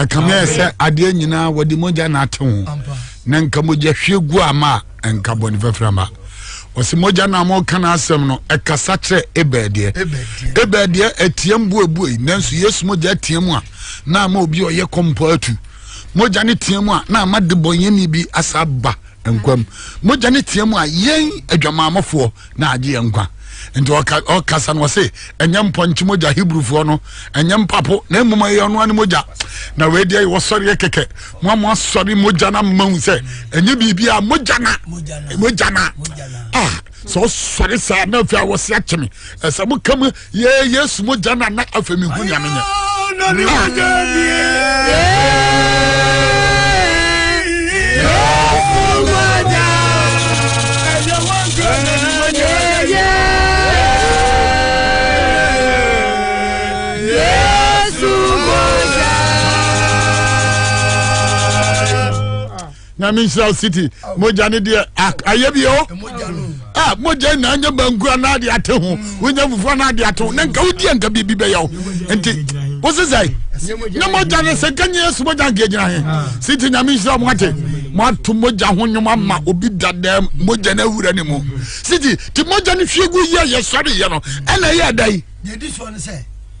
ɛkame ɛ sɛ adeɛ nyinaa wɔde mogya no ate ho na nka mogya hwie gu ama a ɛnka bɔne fafira ma wɔsi mogya no a moka no asɛm no ɛkasa kyerɛ ebɛɛ deɛ ebɛɛ deɛ ɛteɛm buebue nanso yesu mogya teɛm a na ama obi ɔyɛ kɔmpɔ atu mogya ne teɛm a na ama de bɔnyɛni bi asa ba nkwa mu mogya ne teɛ mu a yɛn adwamammɔfoɔ na agye yɛn nkwa nti ɔkasa no ɔse ɛnyɛ mpɔnkye mogya hebrufoɔ no ɛnyɛ mpapo na mmom ɛyɛ ɔno ane mogya na wei deɛ wɔsɔreɛ kɛkɛ mo a moasɔre mogya no amma hu sɛ ɛnyɛ biribi a mogya na mogya na ah sɛ ɔsɔre saa na afei a wɔse akyɛ me ɛsɛ mo ka mu yɛ yesu mu gya no ana afei mehu nea menyɛ nyame nhyira city mogya ne deɛ ayɛ bi o a mogya na anyɛ bankura na ade ate ho mm. wonya fufuo na ade ate ho na nka wodi nka biribi bɛyɛ o nti wo se sɛ ne mogya ne sɛ kanyɛ yesu mogya nka gyina he ah. city nyame nhyira mo ate moato mogya ho nnwom ama obi dada mogya no awura ne mu city nti mogya no hwie gu yɛ yɛsɔreyɛ no ɛna ɛyɛ dɛn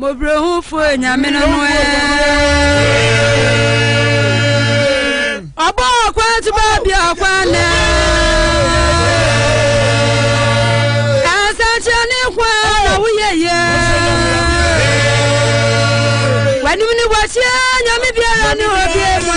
mɔbrɛhufo nyame no no ɛ ɔbɔ ɔkwa nso bɛ bi ɔkwa nɛ ɛsɛnkyerɛ ne kwa na woyɛ yɛ w'anim ne wɔkyerɛ nyame biara ne obiɛ mu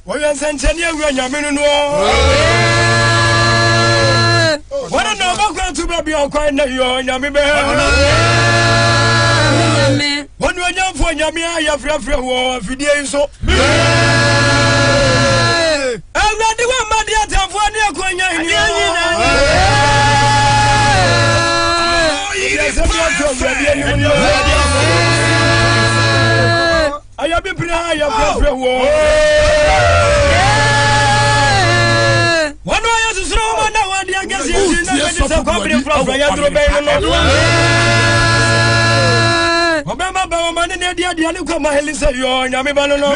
Wɔyɛ nsɛnkyerɛnne awura nyame no noɔ. Wɔne na ɔbɛkɔ ato baabi ɔkwan na yɔ nyame bɛ. Wɔne onyamfoɔ nyame a yɛfrɛfrɛ wɔ afidie yi so. Awurade wɔ mma de atamfoɔ ne ɛkɔ nya nyinaa. Yɛsɛ bi ato awurade anim no. Ɛyɛ bi bere a yɛfrɛfrɛ wɔ. Wɔn a yɛsusu na wɔn na wɔn adi akɛse nti na yɛde sɛ kɔbere mfrafra yɛ duro bɛn no no. Ɔbɛma ba wɔn ma ne na adi adi ani kɔ ma heli sɛ yɔ nyame ba no no.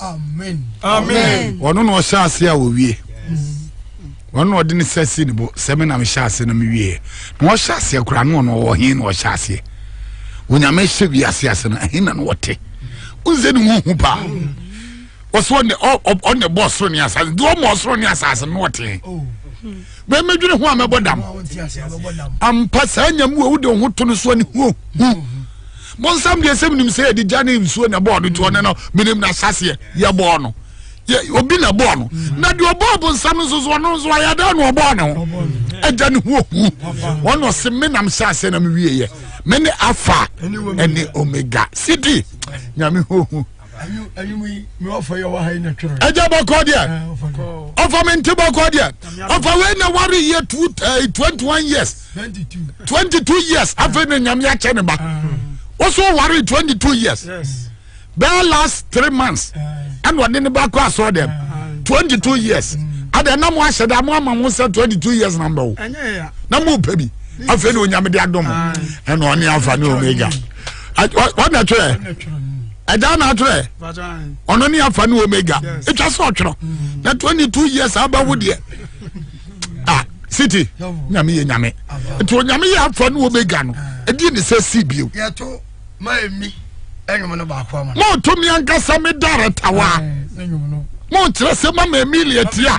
amen ɔno na ɔhyɛ ase a ɔwie ɔno na ɔde ne sɛ si ne bo sɛ me na mehyɛ ase na mewieɛ na ɔhyɛ aseɛ koraa no ɔno ɔwɔ he na ɔhyɛ aseɛ onyame hyɛ wiase ase no ɛhe na no ɔte wonsɛ ne ho hu paa ɔsɛ ɔne ɔne bɔ ɔsoro ne asase deɛ ɔmɔ ɔsoro ne asase no ɔte mɛmɛdwene ho a mɛbɔ dam ampa saa nyame a wode wo ho to no soɔ ne ho hu bonsam deɛ sɛ menim sɛ yɛde gya ne nsuo na ɛbɔɔ no nti ɔne no menim no ahyɛseɛ yɛbɔɔ no obi na ɛbɔɔ no mm. na deɛ ɔbɔɔ bonsam no nso so ɔno nso ayɛ dɛn na ɔbɔɔ ne ho agya ne ho ohu wɔn na ɔse me nam hyɛ aseɛ na mewieɛ me ne afa ɛne omega sidi nyame ho ohu ɛgya bɔkɔ deɛ ɔfa me nte bɔkɔ deɛ ɔfa wei na ware yɛ eh, twenty one years twenty two years afei na nyame akyɛ ne ba wɔso ware twenty two years bɛɛ last three months ɛna ɔde ne ba kɔ asɔ dɛm twenty two years adɛ na mo ahyɛ dɛ mo ama mo sɛ twenty two years na mbɛwo na mo pɛ bi afei na onyame de adom ɛna ɔne afa ne omega ɔna twerɛ ɛgya na atwerɛ ɔno ne afa ne omega ɛtwa sɛ ɔtwerɛ mm. na 22 years abɛwo deɛ ah, city nyame yɛ nyame nti onyame yɛ afa ne omega no ɛdi ne sɛ si bio moto meankasa me daretawa mokyerɛ sɛ mama emilia tia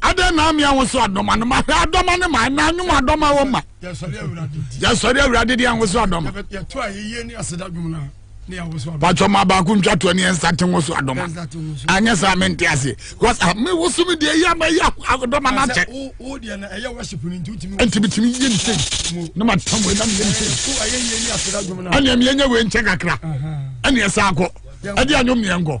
Adɛn na amea nwoso adɔma no ma hwɛ adɔma no ma na anwom adɔma wɔ ma yɛsɔre awurade deɛ nwoso adɔma patwɔ ma baako ntwa toɔ ne yɛnsa te nwoso adɔma anyɛ saa mente ase bcause ah, me woso me deɛ yɛ ma yɛ adɔma no akyɛ nti metumi yɛ ne sei na matam wei na meyɛ ne sei ɛneɛ meyɛnya wei nkyɛ kakra ɛneɛ saa kɔ ɛde anwom neɛ nkɔ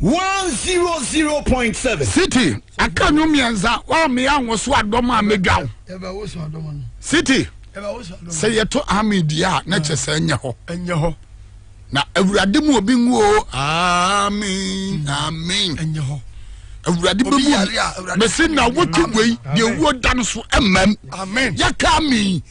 one zero zero point seven. city aka nyo mmiɛnsa wɔamea ahosuo adɔm a mɛdwa wo city sɛ yɛto ame die a na kyɛ sɛ ɛnyɛ hɔ ɛnyɛ hɔ na awurade mu obi ngu o amen amen ɛnyɛ hɔ awurade bɛbu mɛsi na wote wei deɛ wuo da no so ɛmam yɛka amen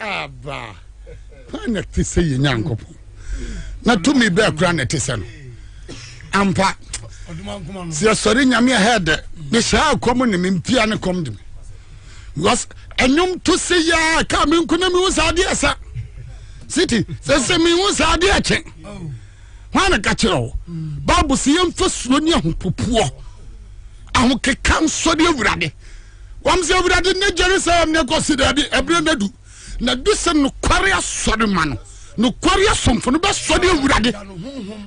Aba, hwan na ɛte sɛ yɛn Nyankopɔn? Na tumi bɛɛ kura na ɛte sɛ no. Ampa, sɛ yɛsɔre Nyame a hɛɛ dɛ, ne saa kɔm ne me mpia ne kɔm de me. Because ɛnwom to se yɛ ka me nko na mehu saa adeɛ sa. Siti, sɛ sɛ mehu saa adeɛ kye. Hwan na ka kyerɛ wo? Bible sɛ yɛmfa suo ne ahopopoɔ ahokeka nsɔre awurade. Wɔn sɛ Awurade ne Jerusalem ne kɔ se daabi, ɛberɛ no adu, na du sɛ nokware asɔre ma no, nokware asomfo no bɛsɔre Awurade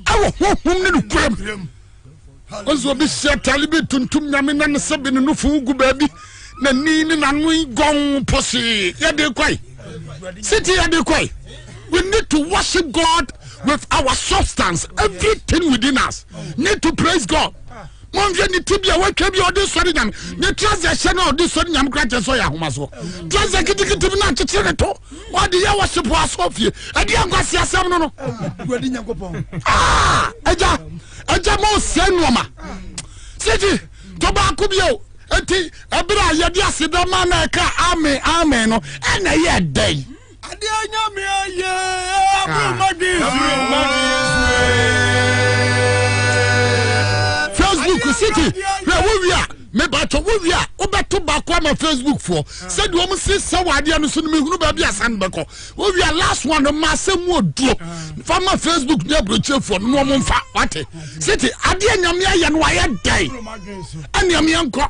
ɛwɔ honhom ne nokorɛm. Wɔn sɛ obi hyɛ atare bi tuntum nyame na ne sɛ bi ne nofo gu baabi, na ni ne n'ano gɔn posee, yɛde kwae. Siti yɛde kwae. We need to worship God with our substance, everything within us need to praise God. monhwɛ ne ti bia watwa bia ɔde sɔre nyame mm. ne trase ɛhyɛ no a ɔde sɔre nyame kora kyɛ sɛ ɔyɛ ahomasoɔ mm. trase kitikiti bi no akyekyere ne to ɔde yɛ wɔ sepo asɔ fie ɛdeɛ nkwase asɛm no no ah, agya agya ma ɔsɛ nnoɔma sɛgye to baako bio ɛti ɛberɛ a yɛde aseda ma na ɛka amen amen no ɛna yɛ dɛn adeɛ nyame ayɛ abromage facebook city hwɛ wowie a mebatɔ wowie a wobɛto baako ama facebook foɔ sɛdeɛ ɔm se sɛ wɔ adeɛ no so no mehunu baabi asa no bɛkɔ wowie a last one no ma sɛ mu ɔduo fa ma facebook ne aburokyerefoɔ no na ɔmo mfa wate city adeɛ nyame ayɛ no wayɛ dɛn ɛneameɛ nkɔ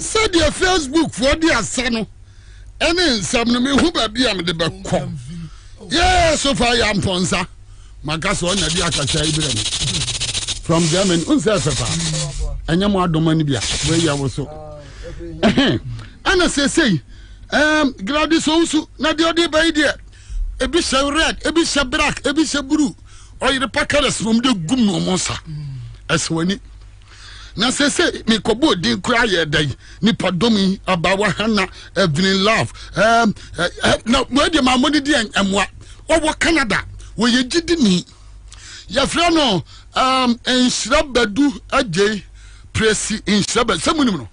sɛdeɛ facebook foɔ de asa no ɛne nsɛm no mehu baabi a mede bɛkɔ yɛ so fa yɛ mpɔnsa maka sɛ ɔna di akasa yi berɛ me from germany n sɛ ɛfɛ paa ɛnyɛ mo adɔma no bi a wɔayia wo so ɛna sɛsei um, gladys owusu na deɛ ɔde bɛyi deɛ ebi hyɛ red ebi hyɛ black ebi hyɛ blue ɔyere pa kɛrɛs na ɔmo de gum na ɔmo nsa ɛsɛ w'ani. Na sesei mekɔbɔɔ din koraa yɛɛ dɛn nipa dɔm yi abaawa Hannah Evelyn Love ɛɛm ɛ ɛ na wei deɛ maa mo ne deɛ ɛmoa ɔwɔ Canada wɔyɛ gyidini yɛfrɛ no ɛɛm Nhyira Badu Agyei Presi Nhyira Badu sɛ mo nim no.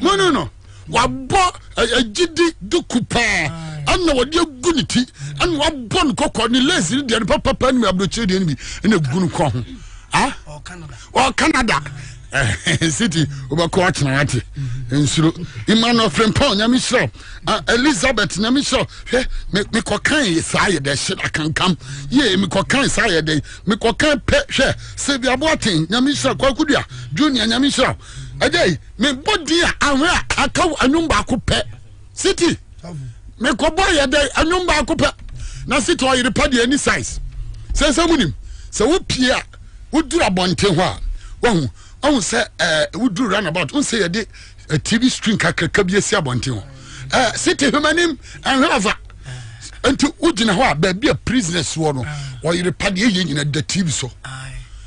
no no no wabɔ agyidi duku paa ɛna wɔde agu ne ti ɛna wabɔ no kɔkɔ ne lace ne deɛ no papapa ne aburokyire deɛ no bi ɛna gu no kɔ ho ah ɔ canada city wobɛkɔ akyena wate nsuro emmanuel frimpɔn nyame hyerɛ elizabeth nyame hyerɛ hwɛ mekɔkan saa yɛ dɛ hye akankam yie mekɔkan saa yɛ dɛ mekɔkan pɛ hwɛ sɛ biaboaten nyame hyerɛ kwakodua junior nyame hyerɛ ɛdɛ yi mebɔ din a ahwɛ a aka anwom baako pɛ city mekɔbɔ yɛ dɛ anwom baako pɛ na city ɔyere pa deɛ ɛni size sɛ sɛ mu nim sɛ wopie a woduru abɔnten hɔ a wahu ɔhu sɛ ɛɛ woduru runabout n sɛ yɛde eh, tv screen kakraka bi asi abɔnten hɔ ɛɛ eh, city hwɛmanim ɛhwɛ afa nti wogyina hɔ a baabi a prisoners wɔ no ɔyere pa deɛ ɛyɛ nyina da tv so.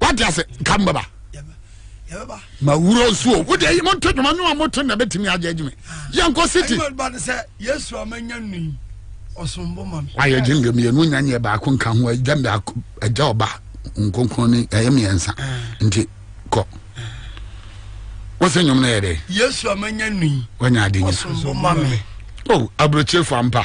wate ase ka mbɛba ma wura nso o wode ayi monto dwuma ne wamoto na bɛtumi agye adwuma yɛnkɔ city wayɛ gye mbɛ mmienu nya nyɛ baako nka ho agya mbaako agya ɔba nkonkron ne ɛyɛ mmiɛnsa ah. nti kɔ ah. wosɛ nnwom no yɛ dɛ yesu amanya nui wanya ade nyina ɔsombo ma me o oh, aburokyirefo ampa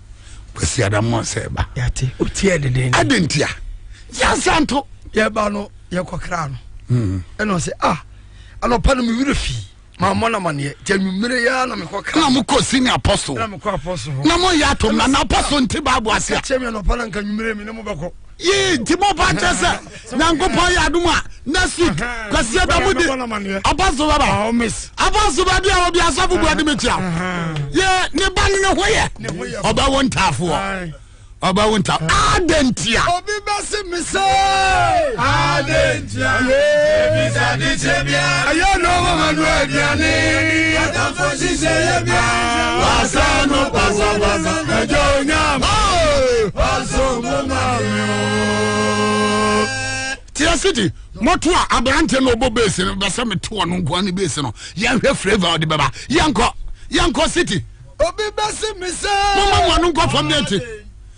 kwasi adamu asɛ ɛba yɛate otie deden ɛde ntia yɛnsa nto yɛba no yɛkɔkra no hmm. ɛna ɔsɛ ah anɔpa no mewerɛ fii mammɔ no maneɛ nti anwummere yɛa na mekɔkra na mokɔ sini apɔso na mekɔ apɔso hɔ na moyɛ atom na na apɔso nte bible ase a kyɛ me anɔpa no anka nwummere me ne mobɛkɔ yee nti mobɔ nkyɛ sɛ nyankopɔn yɛ adom a next week kwasia da mu de abɔso bɛba abɔso ba bi a wɔbi asɔfo bu ade mekyia yɛ ne ba no ne ho yɛ ɔbɛwo ntaafoɔ ɔbɛwo nta adɛn ntia obi bɛse me sɛ tiasiti moto a aberante na ɔbɔ base no bɛsɛ mete wɔ no nkoa ne base no yɛnhwɛ flavor ɔde bɛba yɛnkɔ yɛnkɔ city obi bɛse me sɛ moma mo ano nkɔ fam ne ɛte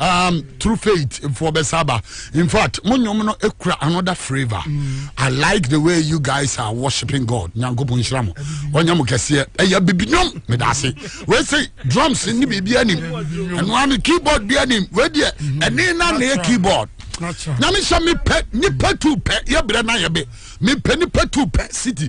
um, through faith for Besaba. In fact, Munyomono Ekra another flavor. Mm. I like the way you guys are worshiping God. Nyanko Punshiramo. Onyamu Kessie. Eya eh, Bibinom. Medasi. We say drums in the Bibianim. And one keyboard Bianim. Where dear. Mm-hmm. And then on keyboard. Nyame sɛ mepɛ nipa tu pɛ yɛbrɛ na yɛbɛ mepɛ nipa tu pɛ city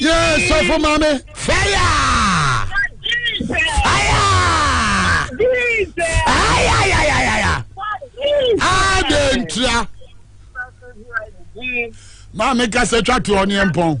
Yes, sɔfo maame. Fire! Fire! Ayayayaya! Adentia. Maame kasa twa to ɔne mpɔn.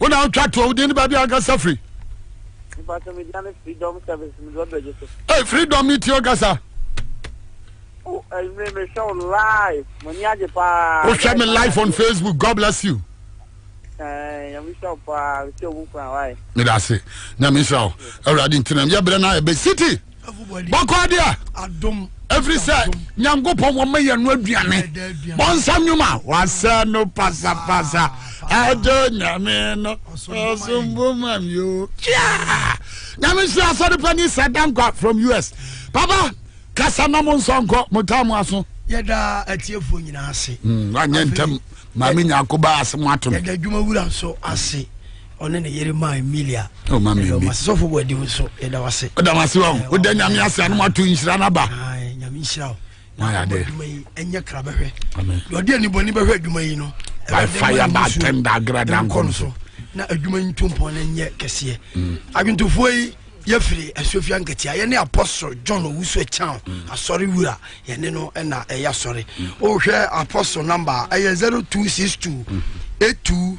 wo na wotwa toɔ wodin ne baabi ankasa firi Hey, freedom ne tio kasa wohwɛ me live on facebook god bless you medase nyame nhyira wo awurade ntinam yɛberɛ no ayɛbɛ city bɔkɔɔ deɛ ɛfiri sɛ nyankopɔn wɔma yɛ no aduane bɔnsa nwom a wasɛ no pasapasa agye nyame no ɔsombo mam yo nyame hyira asɔre pani sɛ dankwa from us papa kasa na mo nsɔnkɔ motaa mo aso yɛda atiefoɔ nyinaa ase hmm, wanyɛ ntam maame nyakoba ase mo ato no yɛda adwuma wura nso ase ɔne ne yere maa emilia oh, ɛdɔmasesɔfo bɔ adim nso yɛda wo ase ɔda wo ase wa wodɛ nyame ase anom ato nhyira no aba nyame nhyira wo adwuma yi ɛnyɛ kra bɛhwɛ deɛ ɔde anibɔne bɛhwɛ adwuma yi no by fire by tender agrada nkɔ no so na adwuma yi ntompɔn no nyɛ kɛseɛ mm. adwontofoɔ yi yɛfiri asofia nketea yɛne apostle john owusu akyan mm. asɔre wura yɛne no na ɛyɛ asɔre mm. wohwɛ apostle number ɛyɛ 0262 82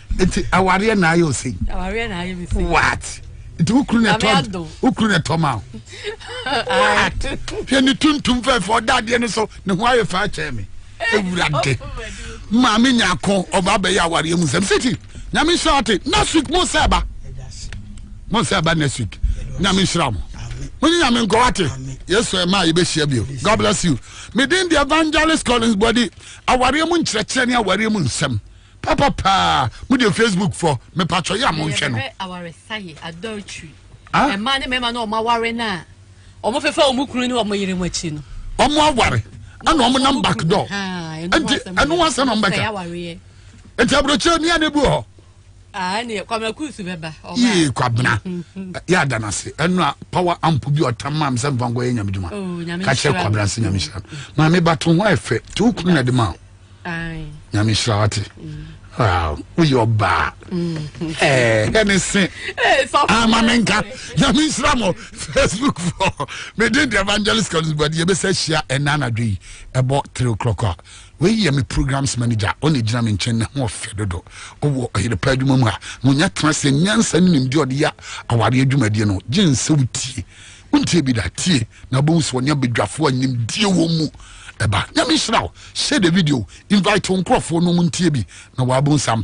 nti awareɛ na ayɛ ɔsɛi awareɛ na ayɛ mesɛi what nti wo kuru na ɛtɔ wo kuru na ɛtɔ ma wo what hwɛ ne tuntum fɛfɛ ɔda adeɛ no so ne ho ayɛ faa kyɛɛ me awurade maame nyaako ɔba abɛyɛ awareɛ mu nsɛm siti nyame nhyira wo te next week mo sɛ ɛba mo sɛ ɛba next week nyame nhyira mo wọ́n yíyan mi nkọ́ wá ti yéésù ẹ̀ máa yẹ bẹ́ ṣiẹ́ bi o god bless you mi dín di evangelist collins bọ́dí awareɛ mu nkyerɛkyerɛ ne awareɛ mu nsɛm. Papa paa mo deɛ Facebook fɔ mepatwɔ yɛ a mo nhwɛ no. Ɛyɛ awaresa yɛ adultery. Ɛmaa ne mɛma na ɔmo aware na ɔmo fɛfɛ ɔmo kunu ne ɔmo yere mo akyi no. Ɔmo aware ɛna ɔmo nam back door. Ɛnti ɛnu ho asɛm na ɔmo bɛka. Ɛnti aburokyerɛ ni ɛna ebu hɔ. Ɛnni kwamina kuusu bɛ ba. Yee kwabena yɛ adana se ɛnu a power amp bi ɔtam maa mi sɛ nfa nkɔ yɛ nyamiduma. Kakyɛ kwabena se nyamihyira. Maame bato ho ɛfɛ tí o kunu na ɛdi ma o. nyame hyira wate wow woyɛ ɔbaa ɛne se ama me nka nyame nhyira mo facebook fo mede de evangelist kanosbade yɛbɛsɛ ahyia ɛna anadwo yi ɛbɔ 3 o'clock a wei yɛ me programs manager ɔne gyina me nkyɛn ne ho ɔfɛ dodo ɔwɔ ɔyere pa adwuma mu a na ɔnya tena sɛ nyansa ne nimdeɛ ɔde yɛ awareɛ adwumadie no gye nsɛ wotie Wontie bi da, tie na wobɛhu sɛ ɔne abadwafoɔ a nimdeɛ wɔ mu ɛba. Nyame nhyira wo. Share the video, invite wo nkurɔfoɔ na wɔntie bi na wɔabonsam.